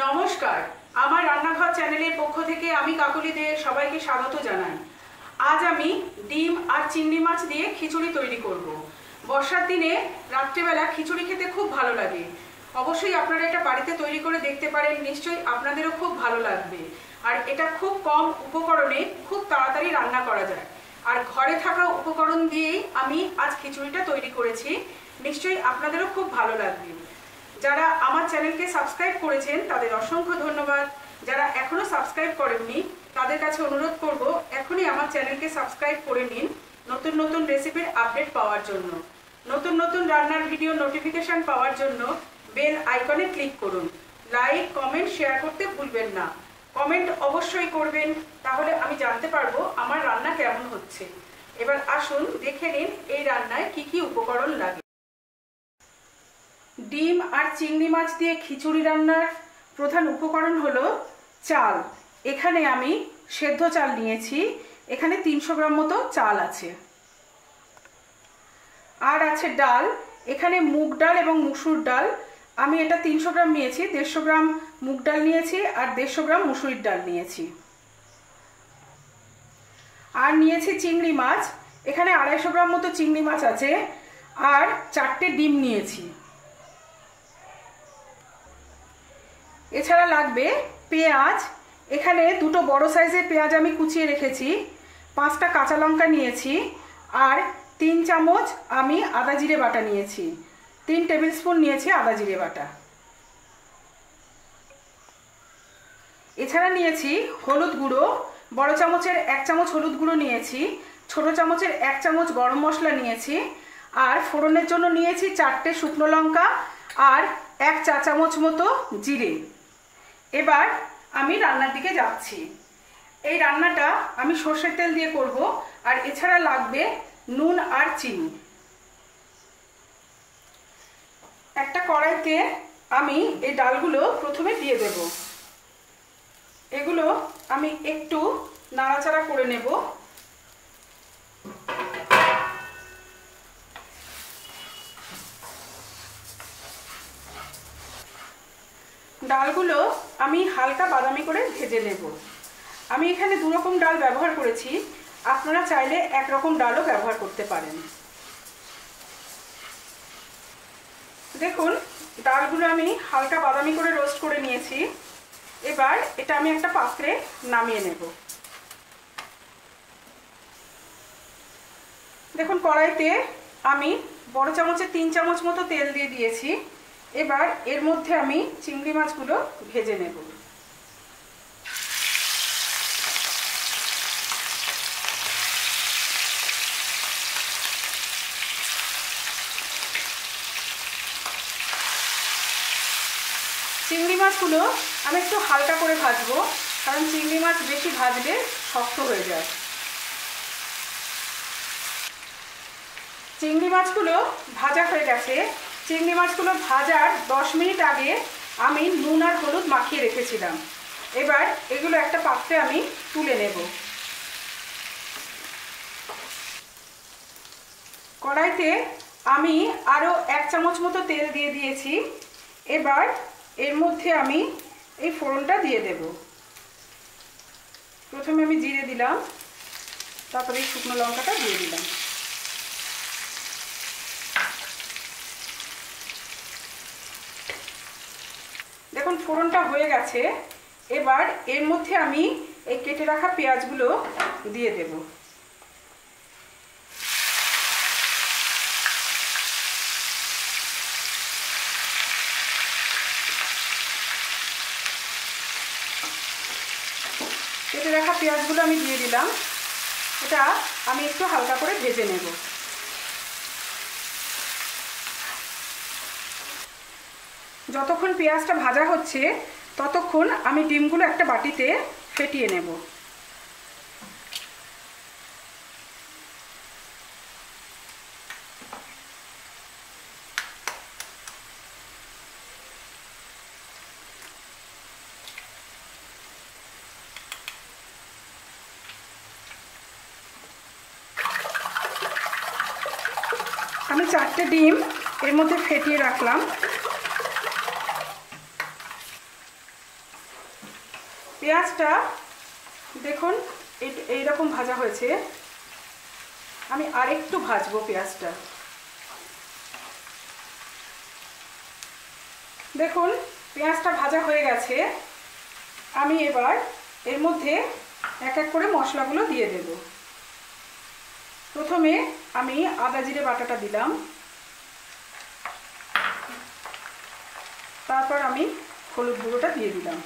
নমস্কার। আমার রান্নাঘর চ্যানেলের পক্ষ থেকে আমি কাকলি দে সবাইকে স্বাগত জানাই। আজ আমি ডিম আর চিংড়ি মাছ দিয়ে খিচুড়ি তৈরি করব। বর্ষার দিনে রাত্রেবেলা খিচুড়ি খেতে খুব ভালো লাগে। অবশ্যই আপনারা এটা বাড়িতে তৈরি করে দেখতে পারেন, নিশ্চয়ই আপনাদেরও খুব ভালো লাগবে। আর এটা খুব কম উপকরণে খুব তাড়াতাড়ি রান্না করা যায়। আর ঘরে থাকা উপকরণ দিয়েই আমি আজ খিচুড়িটা তৈরি করেছি। নিশ্চয়ই আপনাদেরও খুব ভালো লাগবে। যারা আমার চ্যানেলকে সাবস্ক্রাইব করেছেন, তাদের অসংখ্য ধন্যবাদ। যারা এখনও সাবস্ক্রাইব করেননি, তাদের কাছে অনুরোধ করব, এখনই আমার চ্যানেলকে সাবস্ক্রাইব করে নিন নতুন নতুন রেসিপির আপডেট পাওয়ার জন্য। নতুন নতুন রান্নার ভিডিও নোটিফিকেশন পাওয়ার জন্য বেল আইকনে ক্লিক করুন। লাইক, কমেন্ট, শেয়ার করতে ভুলবেন না। কমেন্ট অবশ্যই করবেন, তাহলে আমি জানতে পারব আমার রান্না কেমন হচ্ছে। এবার আসুন দেখে নিন এই রান্নায় কি কি উপকরণ লাগে। ডিম আর চিংড়ি মাছ দিয়ে খিচুড়ি রান্নার প্রধান উপকরণ হলো চাল। এখানে আমি সেদ্ধ চাল নিয়েছি। এখানে তিনশো গ্রাম মতো চাল আছে। আর আছে ডাল। এখানে মুগ ডাল এবং মুসুর ডাল। আমি এটা তিনশো গ্রাম নিয়েছি, দেড়শো গ্রাম মুগ ডাল নিয়েছি আর দেড়শো গ্রাম মুসুরির ডাল নিয়েছি। আর নিয়েছি চিংড়ি মাছ। এখানে আড়াইশো গ্রাম মতো চিংড়ি মাছ আছে। আর চারটে ডিম নিয়েছি। এছাড়া লাগবে পেঁয়াজ। এখানে দুটো বড় সাইজের পেঁয়াজ আমি কুচিয়ে রেখেছি। পাঁচটা কাঁচা লঙ্কা নিয়েছি। আর তিন চামচ আমি আদা জিরে বাটা নিয়েছি। তিন টেবিল স্পুন নিয়েছি আদা জিরে বাটা। এছাড়া নিয়েছি হলুদ গুঁড়ো। বড় চামচের এক চামচ হলুদ গুঁড়ো নিয়েছি। ছোট চামচের এক চামচ গরম মশলা নিয়েছি। আর ফোড়নের জন্য নিয়েছি চারটে শুকনো লঙ্কা। আর এক চা চামচ মতো জিরে। এবার আমি রান্নার দিকে যাচ্ছি। এই রান্নাটা আমি সর্ষের তেল দিয়ে করব, আর এছাড়া লাগবে নুন আর চিনি। একটা কড়াইতে আমি এই ডালগুলো প্রথমে দিয়ে দেব। এগুলো আমি একটু নাড়াচাড়া করে নেব। ডালগুলো আমি হালকা বাদামি করে ভেজে নেব। আমি এখানে দু রকম ডাল ব্যবহার করেছি। আপনারা চাইলে একরকম ডালও ব্যবহার করতে পারেন। দেখুন, ডালগুলো আমি হালকা বাদামি করে রোস্ট করে নিয়েছি। এবার এটা আমি একটা পাত্রে নামিয়ে নেব। দেখুন, কড়াইতে আমি বড় চামচের তিন চামচ মতো তেল দিয়ে দিয়েছি। এবার এর মধ্যে আমি চিংড়ি মাছগুলো ভেজে নেব। চিংড়ি মাছগুলো আমি একটু হালকা করে ভাজবো, কারণ চিংড়ি মাছ বেশি ভাজলে শক্ত হয়ে যায়। চিংড়ি মাছগুলো ভাজা হয়ে গেছে চিংড়ি মাছগুলো ভাজার দশ মিনিট আগে আমি নুন আর হলুদ মাখিয়ে রেখেছিলাম। এবার এগুলো একটা পাত্রে আমি তুলে নেব। কড়াইতে আমি আরও এক চামচ মতো তেল দিয়ে দিয়েছি। এবার এর মধ্যে আমি এই ফোড়নটা দিয়ে দেব। প্রথমে আমি জিরে দিলাম, তারপরে শুকনো লঙ্কাটা দিয়ে দিলাম। দেখুন ফোড়নটা হয়ে গেছে, এবার এর মধ্যে আমি এই কেটে রাখা পেঁয়াজগুলো দিয়ে দেব। কেটে রাখা পেঁয়াজগুলো আমি দিয়ে দিলাম। এটা আমি একটু হালকা করে ভেজে নেব। যতক্ষণ পেঁয়াজটা ভাজা হচ্ছে, ততক্ষণ আমি ডিমগুলো একটা বাটিতে ফেটিয়ে নেব। আমি চারটে ডিম এর মধ্যে ফেটিয়ে রাখলাম। পেঁয়াজটা দেখুন এই- এইরকম ভাজা হয়েছে। আমি আরেকটু ভাজবো পেঁয়াজটা। দেখুন, পেঁয়াজটা ভাজা হয়ে গেছে। আমি এবার এর মধ্যে এক এক করে মশলাগুলো দিয়ে দেব। প্রথমে আমি আদা জিরে বাটাটা দিলাম। তারপর আমি হলুদ গুঁড়োটা দিয়ে দিলাম।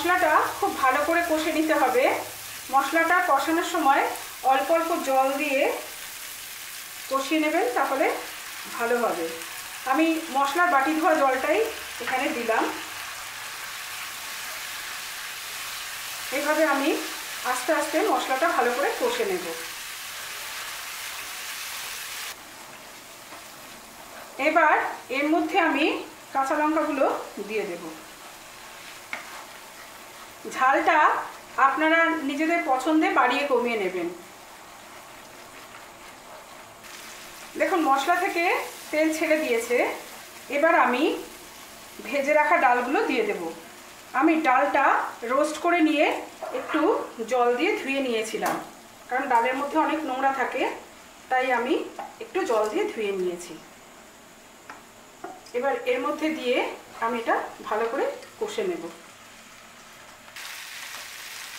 মশলাটা খুব ভালো করে কষে নিতে হবে। মশলাটা কষানোর সময় অল্প অল্প জল দিয়ে কষিয়ে নেবেন, তাহলে ভালো হবে। আমি মশলার বাটি ধোয়া জলটাই এখানে দিলাম। এইভাবে আমি আস্তে আস্তে মশলাটা ভালো করে কষে নেব। এবার এর মধ্যে আমি কাঁচা লঙ্কাগুলো দিয়ে দেব। ঝালটা আপনারা নিজেদের পছন্দে বাড়িয়ে কমিয়ে নেবেন। দেখুন, মশলা থেকে তেল ছেড়ে দিয়েছে। এবার আমি ভেজে রাখা ডালগুলো দিয়ে দেব। আমি ডালটা রোস্ট করে নিয়ে একটু জল দিয়ে ধুয়ে নিয়েছিলাম। কারণ ডালের মধ্যে অনেক নোংরা থাকে, তাই আমি একটু জল দিয়ে ধুয়ে নিয়েছি। এবার এর মধ্যে দিয়ে আমি এটা ভালো করে কষে নেব।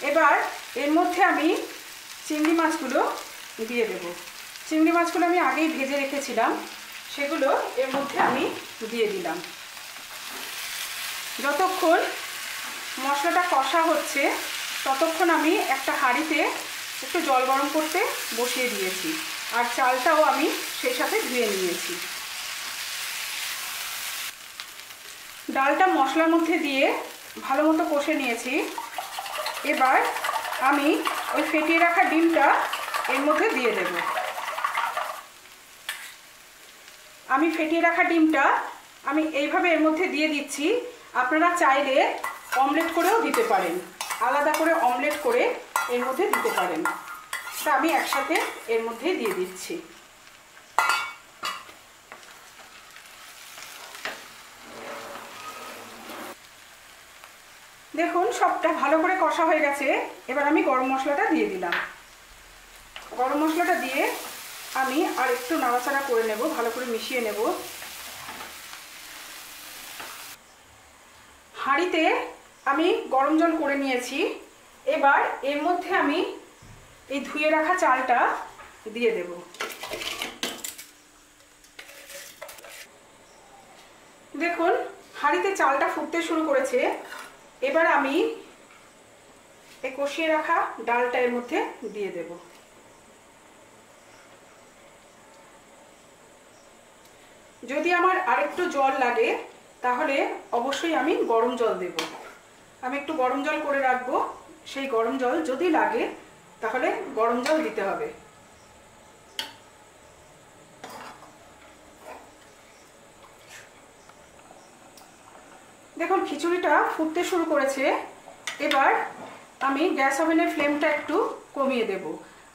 এবার এর মধ্যে আমি চিংড়ি মাছগুলো দিয়ে দেব। চিংড়ি মাছগুলো আমি আগেই ভেজে রেখেছিলাম, সেগুলো এর মধ্যে আমি দিয়ে দিলাম। যতক্ষণ মশলাটা কষা হচ্ছে, ততক্ষণ আমি একটা হাঁড়িতে একটু জল গরম করতে বসিয়ে দিয়েছি, আর চালটাও আমি সেই সাথে ধুয়ে নিয়েছি। ডালটা মশলার মধ্যে দিয়ে ভালো মতো কষে নিয়েছি। এবার আমি ওই ফেটিয়ে রাখা ডিমটা এর মধ্যে দিয়ে দেব। আমি ফেটিয়ে রাখা ডিমটা আমি এইভাবে এর মধ্যে দিয়ে দিচ্ছি। আপনারা চাইলে অমলেট করেও দিতে পারেন। আলাদা করে অমলেট করে এর মধ্যে দিতে পারেন। তা আমি একসাথে এর মধ্যে দিয়ে দিচ্ছি। দেখুন, সবটা ভালো করে কষা হয়ে গেছে। এবার আমি গরম মশলাটা দিয়ে দিলাম। গরম মশলাটা দিয়ে আমি আর একটু নাড়াচাড়া করে নেব, ভালো করে মিশিয়ে নেব। হাঁড়িতে আমি গরম জল করে নিয়েছি। এবার এর মধ্যে আমি এই ধুয়ে রাখা চালটা দিয়ে দেব। দেখুন, হাঁড়িতে চালটা ফুটতে শুরু করেছে। এবার আমি এই কষিয়ে রাখা ডালটা এর মধ্যে দিয়ে দেব। যদি আমার আরেকটু জল লাগে, তাহলে অবশ্যই আমি গরম জল দেব। আমি একটু গরম জল করে রাখব। সেই গরম জল যদি লাগে, তাহলে গরম জল দিতে হবে। দেখুন, খিচুড়িটা ফুটতে শুরু করেছে। এবার আমি গ্যাস ওভেনের ফ্লেমটা একটু কমিয়ে দেব।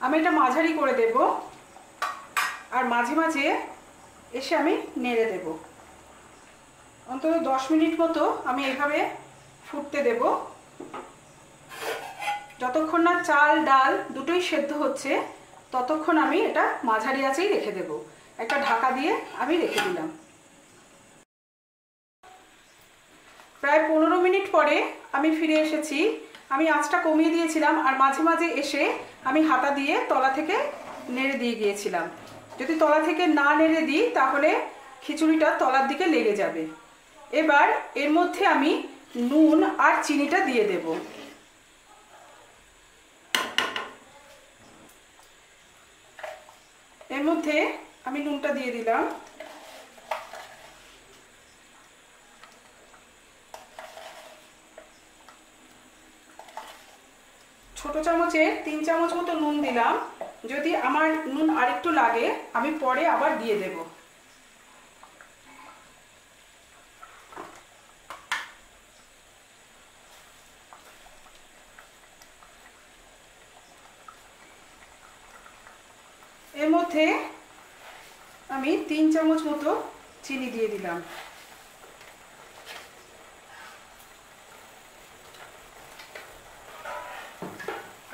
আমি এটা মাঝারি করে দেব। আর মাঝে মাঝে এসে আমি নেড়ে দেব। অন্তত দশ মিনিট মতো আমি এইভাবে ফুটতে দেব। যতক্ষণ না চাল, ডাল দুটোই সেদ্ধ হচ্ছে, ততক্ষণ আমি এটা মাঝারি আঁচেই রেখে দেব। একটা ঢাকা দিয়ে আমি রেখে দিলাম। প্রায় পনেরো মিনিট পরে আমি ফিরে এসেছি। আমি আঁচটা কমিয়ে দিয়েছিলাম আর মাঝে মাঝে এসে আমি হাতা দিয়ে তলা থেকে নেড়ে দিয়ে গিয়েছিলাম। যদি তলা থেকে না নেড়ে দিই, তাহলে খিচুড়িটা তলার দিকে লেগে যাবে। এবার এর মধ্যে আমি নুন আর চিনিটা দিয়ে দেব। এর মধ্যে আমি নুনটা দিয়ে দিলাম। ছোট চামচে তিন চামচ মতো নুন দিলাম। যদি আমার নুন আরেকটু লাগে, আমি পরে আবার দিয়ে দেব। এর মধ্যে আমি তিন চামচ মতো চিনি দিয়ে দিলাম।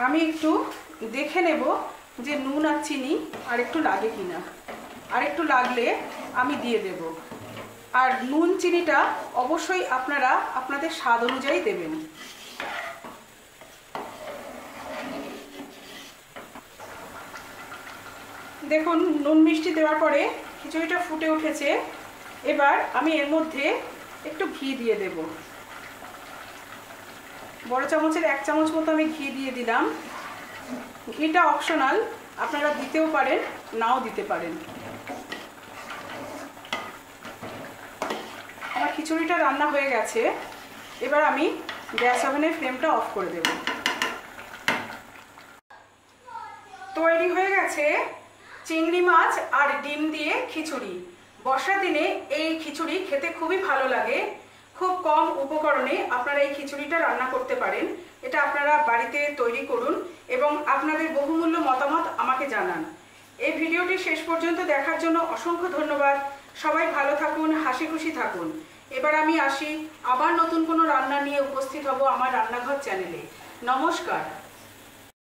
আমি একটু দেখে নেব যে নুন আর চিনি আর একটু লাগে কিনা। আর একটু লাগলে আমি দিয়ে দেব। আর নুন চিনিটা অবশ্যই আপনারা আপনাদের স্বাদ অনুযায়ী দেবেন। দেখুন, নুন মিষ্টি দেওয়ার পরে খিচুড়িটা ফুটে উঠেছে। এবার আমি এর মধ্যে একটু ঘি দিয়ে দেব। বড় চামচের এক চামচ মতো আমি ঘি দিয়ে দিলাম। ঘিটা অপশনাল আপনারা দিতেও পারেন, নাও দিতে পারেন। আমার খিচুড়িটা রান্না হয়ে গেছে। এবার আমি গ্যাস ওভেনের ফ্লেমটা অফ করে দেব। তৈরি হয়ে গেছে চিংড়ি মাছ আর ডিম দিয়ে খিচুড়ি। বর্ষার দিনে এই খিচুড়ি খেতে খুবই ভালো লাগে। খুব কম উপকরণে আপনারা এই খিচুড়িটা রান্না করতে পারেন। এটা আপনারা বাড়িতে তৈরি করুন এবং আপনাদের বহুমূল্য মতামত আমাকে জানান। এই ভিডিওটি শেষ পর্যন্ত দেখার জন্য অসংখ্য ধন্যবাদ। সবাই ভালো থাকুন, হাসি খুশি থাকুন। এবার আমি আসি আবার নতুন কোনো রান্না নিয়ে উপস্থিত হব আমার রান্নাঘর চ্যানেলে। নমস্কার।